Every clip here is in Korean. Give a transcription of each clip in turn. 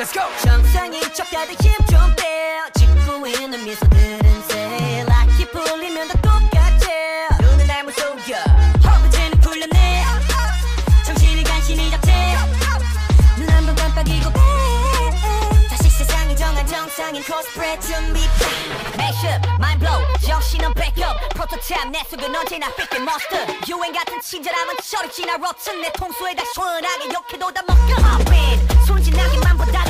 Let's go 정상인 척 다들 힘좀 빼. 짓고 있는 미소들은 새. 락이 풀리면 다 똑같아. 눈은 날 무속여. 허브제는 풀렸네. 정신이 간신히 잡채. 눈한번 깜빡이고 빼. 다시 세상이 정한 정상인 코스프레 준비. Mashup, mind blow. 정신은 backup. 프로토타입 내 속은 언제나 the monster. 유행 같은 친절함은 저리 지나 rotten. 내 통수에 다 시원하게 욕해도 다 먹여. 순진하기만 보다가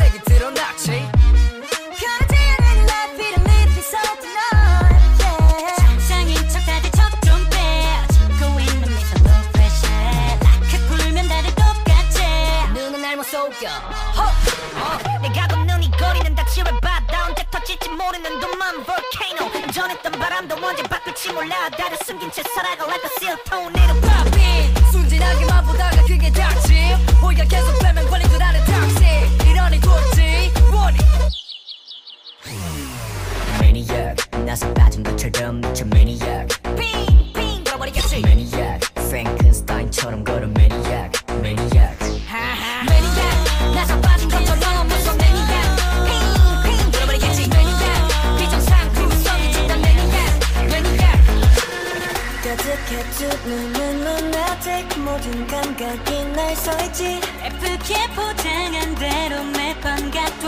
속여. 호! 어. 내가 걷는 이 거리는 다 지뢰 바다. 언제 터질지 모르는 둠만 volcano. 전했던 바람도 언제 바꿀지 몰라. 다들 숨긴 채 살아가 like a seal tornado pop in. 순진하게만 보다가 그게 닥치 호의가 계속 빼면 줄 아는 toxic 이러니 돌지 Warning Maniac 나서 빠진 것처럼 미쳐 Maniac 가득해 두 눈은 lunatic 모든 감각이 날 서있지. 예쁘게 포장한 대로 매번 갖고